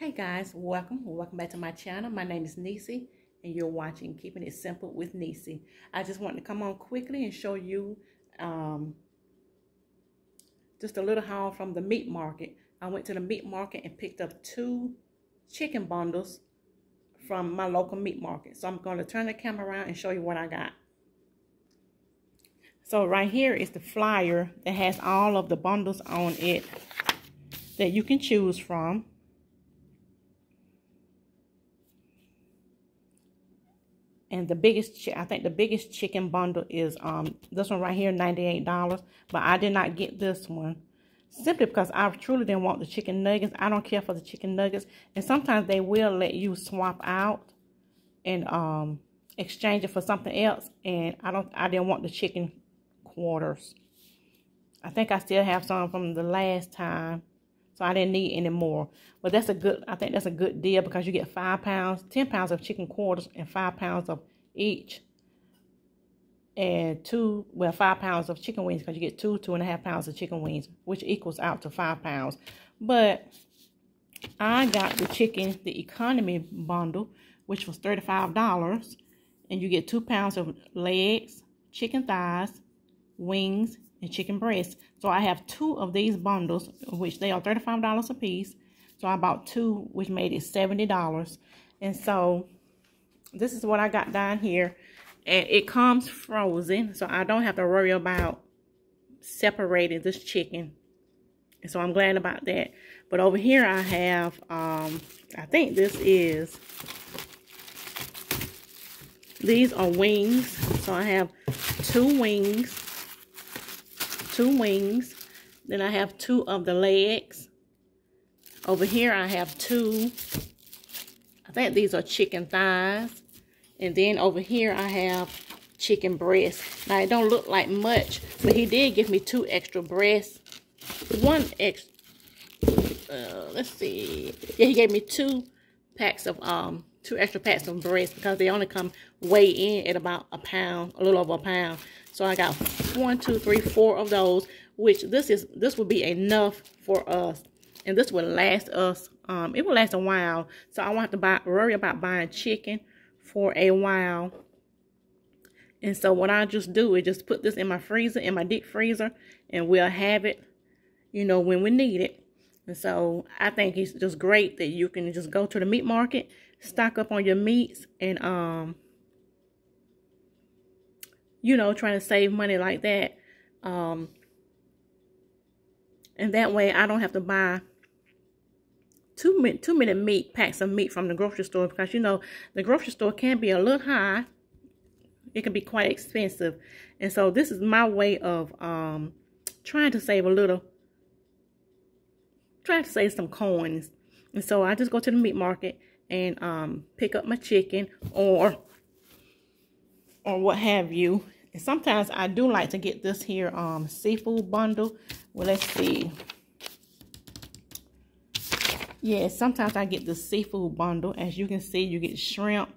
Hey guys, welcome. Welcome back to my channel. My name is Nissy and you're watching Keeping It Simple with Nissy. I just wanted to come on quickly and show you um, just a little haul from the meat market. I went to the meat market and picked up two chicken bundles from my local meat market. So I'm going to turn the camera around and show you what I got. So right here is the flyer that has all of the bundles on it that you can choose from. And the biggest I think the biggest chicken bundle is um this one right here $98 but I did not get this one simply because I truly didn't want the chicken nuggets. I don't care for the chicken nuggets. And sometimes they will let you swap out and um exchange it for something else. And I don't I didn't want the chicken quarters. I think I still have some from the last time so I didn't need any more. But that's a good, I think that's a good deal because you get five pounds, 10 pounds of chicken quarters and five pounds of each. And two, well, five pounds of chicken wings because you get two, two and a half pounds of chicken wings, which equals out to five pounds. But I got the chicken, the economy bundle, which was $35. And you get two pounds of legs, chicken thighs, wings, and chicken breast. So I have two of these bundles, which they are $35 a piece. So I bought two, which made it $70. And so this is what I got down here. And it comes frozen, so I don't have to worry about separating this chicken. And so I'm glad about that. But over here I have, um, I think this is, these are wings. So I have two wings two wings. Then I have two of the legs. Over here I have two, I think these are chicken thighs. And then over here I have chicken breasts. Now it don't look like much, but he did give me two extra breasts. One extra, uh, let's see. Yeah, he gave me two packs of, um, two extra packs of breasts because they only come weigh in at about a pound, a little over a pound. So I got one, two, three, four of those, which this is this will be enough for us. And this will last us, um, it will last a while. So I won't have to buy, worry about buying chicken for a while. And so what I just do is just put this in my freezer, in my deep freezer, and we'll have it, you know, when we need it. And so I think it's just great that you can just go to the meat market, stock up on your meats, and um, you know, trying to save money like that. Um, and that way I don't have to buy too many, too many meat, packs of meat from the grocery store because, you know, the grocery store can be a little high. It can be quite expensive. And so this is my way of um, trying to save a little, trying to save some coins. And so I just go to the meat market and um, pick up my chicken or or what have you. And sometimes I do like to get this here um seafood bundle. Well, let's see. Yeah, sometimes I get the seafood bundle. As you can see, you get shrimp,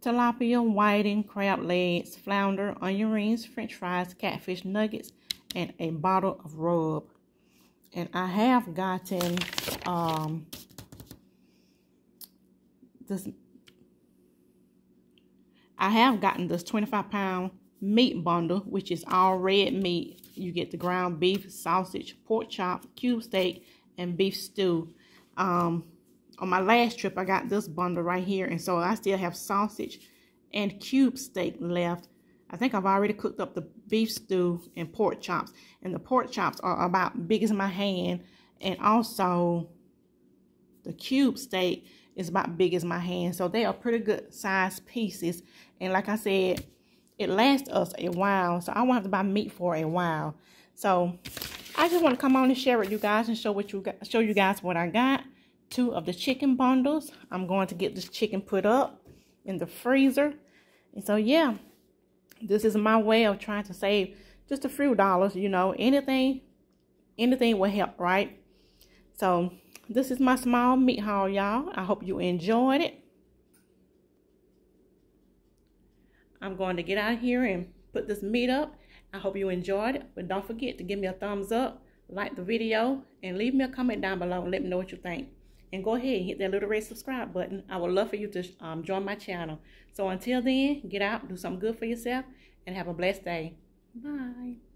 tilapia, whiting, crab legs, flounder, onion rings, french fries, catfish nuggets, and a bottle of rub. And I have gotten um, this I have gotten this 25 pound meat bundle, which is all red meat. You get the ground beef, sausage, pork chop, cube steak, and beef stew. Um, on my last trip, I got this bundle right here, and so I still have sausage and cube steak left. I think I've already cooked up the beef stew and pork chops, and the pork chops are about big as my hand, and also the cube steak is about big as my hand. So they are pretty good size pieces. And like I said, it lasts us a while. So I won't have to buy meat for a while. So I just want to come on and share with you guys and show what you got, show you guys what I got. Two of the chicken bundles. I'm going to get this chicken put up in the freezer. And so yeah, this is my way of trying to save just a few dollars. You know, anything, anything will help, right? So this is my small meat haul, y'all. I hope you enjoyed it. I'm going to get out here and put this meat up. I hope you enjoyed it. But don't forget to give me a thumbs up, like the video, and leave me a comment down below and let me know what you think. And go ahead and hit that little red subscribe button. I would love for you to um, join my channel. So until then, get out, do something good for yourself, and have a blessed day. Bye.